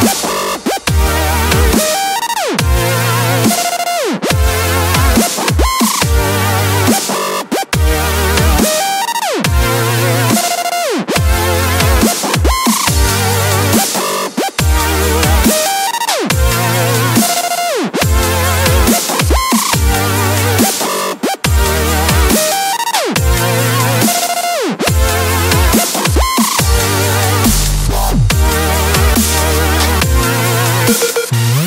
Bye. Mm-hmm.